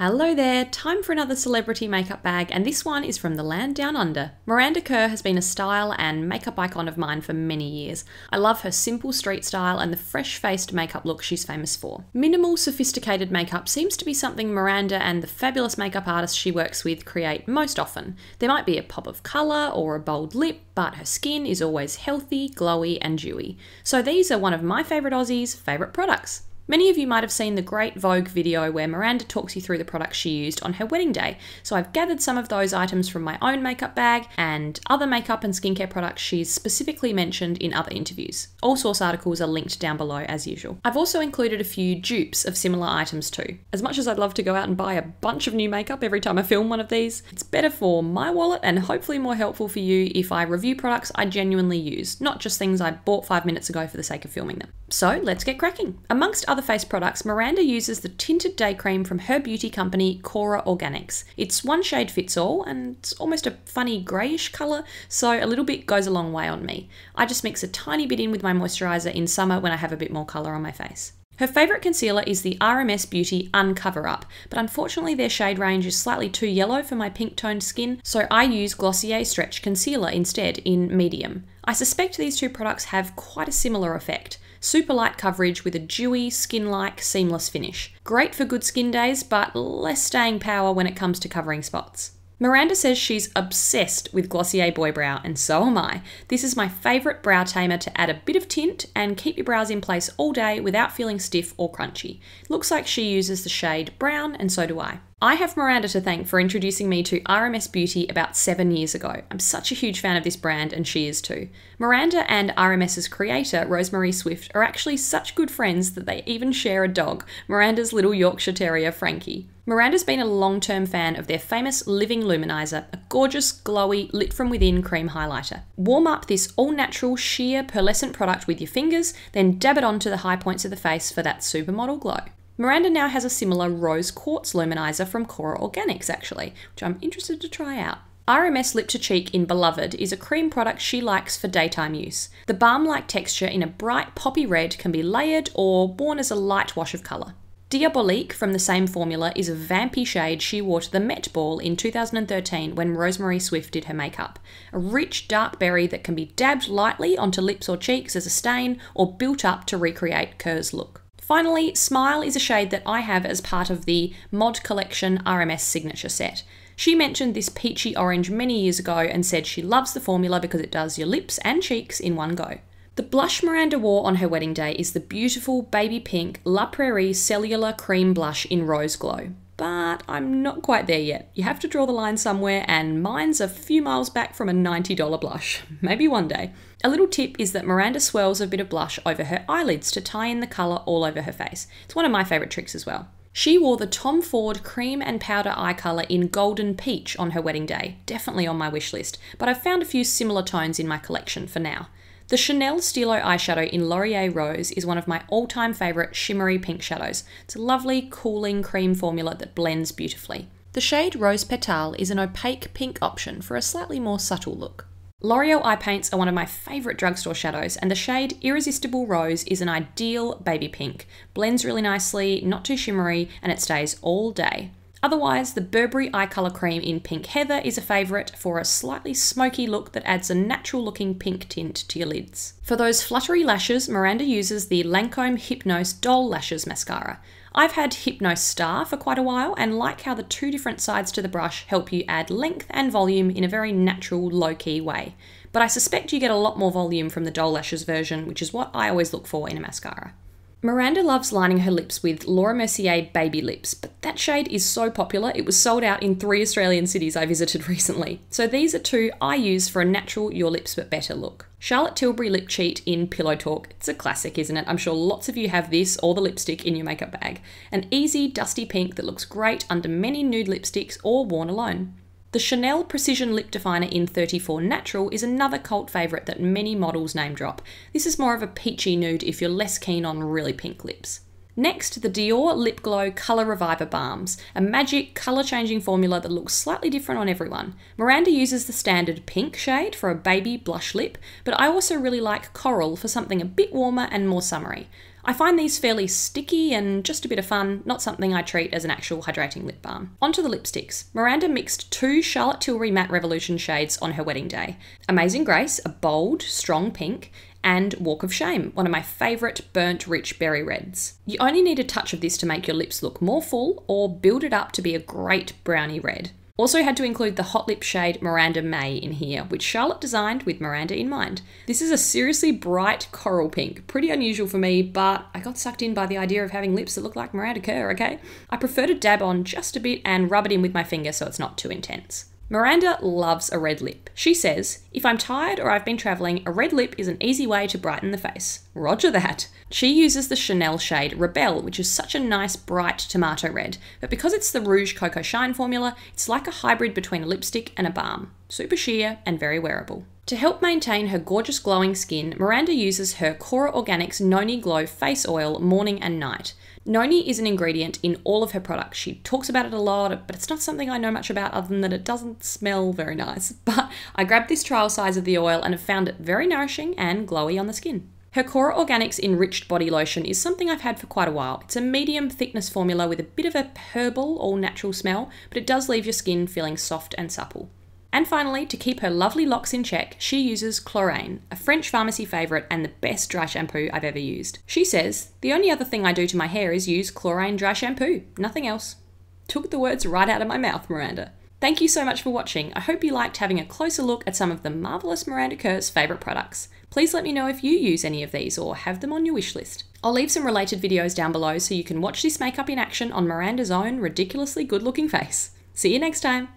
Hello there, time for another celebrity makeup bag, and this one is from the land down under. Miranda Kerr has been a style and makeup icon of mine for many years. I love her simple street style and the fresh faced makeup look she's famous for. Minimal, sophisticated makeup seems to be something Miranda and the fabulous makeup artists she works with create most often. There might be a pop of colour or a bold lip, but her skin is always healthy, glowy, and dewy. So these are one of my favourite Aussies' favourite products. Many of you might have seen the Great Vogue video where Miranda talks you through the products she used on her wedding day, so I've gathered some of those items from my own makeup bag and other makeup and skincare products she's specifically mentioned in other interviews. All source articles are linked down below as usual. I've also included a few dupes of similar items too. As much as I'd love to go out and buy a bunch of new makeup every time I film one of these, it's better for my wallet and hopefully more helpful for you if I review products I genuinely use, not just things I bought five minutes ago for the sake of filming them. So let's get cracking. Amongst other face products, Miranda uses the tinted day cream from her beauty company Kora Organics. It's one shade fits all and it's almost a funny greyish colour, so a little bit goes a long way on me. I just mix a tiny bit in with my moisturiser in summer when I have a bit more colour on my face. Her favourite concealer is the RMS Beauty Uncover Up, but unfortunately their shade range is slightly too yellow for my pink toned skin, so I use Glossier Stretch Concealer instead in medium. I suspect these two products have quite a similar effect. Super light coverage with a dewy, skin like, seamless finish. Great for good skin days, but less staying power when it comes to covering spots. Miranda says she's obsessed with Glossier Boy Brow, and so am I. This is my favourite brow tamer to add a bit of tint and keep your brows in place all day without feeling stiff or crunchy. Looks like she uses the shade brown, and so do I. I have Miranda to thank for introducing me to RMS Beauty about seven years ago. I'm such a huge fan of this brand, and she is too. Miranda and RMS's creator, Rosemary Swift, are actually such good friends that they even share a dog, Miranda's little Yorkshire Terrier, Frankie. Miranda's been a long term fan of their famous Living Luminizer, a gorgeous, glowy, lit from within cream highlighter. Warm up this all natural, sheer, pearlescent product with your fingers, then dab it onto the high points of the face for that supermodel glow. Miranda now has a similar rose quartz luminizer from Kora Organics, actually, which I'm interested to try out. RMS Lip to Cheek in Beloved is a cream product she likes for daytime use. The balm like texture in a bright poppy red can be layered or worn as a light wash of colour. Diabolique from the same formula is a vampy shade she wore to the Met Ball in 2013 when Rosemary Swift did her makeup. A rich dark berry that can be dabbed lightly onto lips or cheeks as a stain or built up to recreate Kerr's look. Finally, Smile is a shade that I have as part of the Mod Collection RMS signature set. She mentioned this peachy orange many years ago and said she loves the formula because it does your lips and cheeks in one go. The blush Miranda wore on her wedding day is the beautiful baby pink La Prairie Cellular Cream Blush in Rose Glow. But I'm not quite there yet. You have to draw the line somewhere, and mine's a few miles back from a $90 blush. Maybe one day. A little tip is that Miranda swirls a bit of blush over her eyelids to tie in the colour all over her face. It's one of my favourite tricks as well. She wore the Tom Ford cream and powder eye colour in Golden Peach on her wedding day, definitely on my wish list, but I've found a few similar tones in my collection for now. The Chanel Stylo eyeshadow in Laurier Rose is one of my all time favourite shimmery pink shadows. It's a lovely, cooling cream formula that blends beautifully. The shade Rose Petal is an opaque pink option for a slightly more subtle look. L'Oreal eye paints are one of my favourite drugstore shadows, and the shade Irresistible Rose is an ideal baby pink. Blends really nicely, not too shimmery, and it stays all day. Otherwise, the Burberry Eye Colour Cream in Pink Heather is a favourite for a slightly smoky look that adds a natural looking pink tint to your lids. For those fluttery lashes, Miranda uses the Lancome Hypnose Doll Lashes Mascara. I've had Hypnose Star for quite a while and like how the two different sides to the brush help you add length and volume in a very natural, low key way. But I suspect you get a lot more volume from the Doll Lashes version, which is what I always look for in a mascara. Miranda loves lining her lips with Laura Mercier Baby Lips, but that shade is so popular it was sold out in three Australian cities I visited recently. So these are two I use for a natural Your Lips But Better look. Charlotte Tilbury Lip Cheat in Pillow Talk. It's a classic, isn't it? I'm sure lots of you have this or the lipstick in your makeup bag. An easy, dusty pink that looks great under many nude lipsticks or worn alone. The Chanel Precision Lip Definer in 34 Natural is another cult favourite that many models name drop. This is more of a peachy nude if you're less keen on really pink lips. Next, the Dior Lip Glow Colour Reviver Balms, a magic colour changing formula that looks slightly different on everyone. Miranda uses the standard pink shade for a baby blush lip, but I also really like Coral for something a bit warmer and more summery. I find these fairly sticky and just a bit of fun, not something I treat as an actual hydrating lip balm. Onto the lipsticks. Miranda mixed two Charlotte Tilbury Matte Revolution shades on her wedding day Amazing Grace, a bold, strong pink, and Walk of Shame, one of my favourite burnt rich berry reds. You only need a touch of this to make your lips look more full or build it up to be a great brownie red. Also had to include the hot lip shade Miranda May in here, which Charlotte designed with Miranda in mind. This is a seriously bright coral pink, pretty unusual for me, but I got sucked in by the idea of having lips that look like Miranda Kerr, okay? I prefer to dab on just a bit and rub it in with my finger so it's not too intense. Miranda loves a red lip. She says, If I'm tired or I've been travelling, a red lip is an easy way to brighten the face. Roger that. She uses the Chanel shade Rebel, which is such a nice bright tomato red, but because it's the Rouge Coco Shine formula, it's like a hybrid between a lipstick and a balm. Super sheer and very wearable. To help maintain her gorgeous glowing skin, Miranda uses her Kora Organics Noni Glow Face Oil morning and night. Noni is an ingredient in all of her products. She talks about it a lot, but it's not something I know much about other than that it doesn't smell very nice. But I grabbed this trial size of the oil and have found it very nourishing and glowy on the skin. Her Kora Organics Enriched Body Lotion is something I've had for quite a while. It's a medium thickness formula with a bit of a herbal, all natural smell, but it does leave your skin feeling soft and supple. And finally, to keep her lovely locks in check, she uses Klorane, a French pharmacy favourite and the best dry shampoo I've ever used. She says, The only other thing I do to my hair is use Klorane dry shampoo, nothing else. Took the words right out of my mouth, Miranda. Thank you so much for watching. I hope you liked having a closer look at some of the marvellous Miranda Kerr's favourite products. Please let me know if you use any of these or have them on your wish list. I'll leave some related videos down below so you can watch this makeup in action on Miranda's own ridiculously good looking face. See you next time!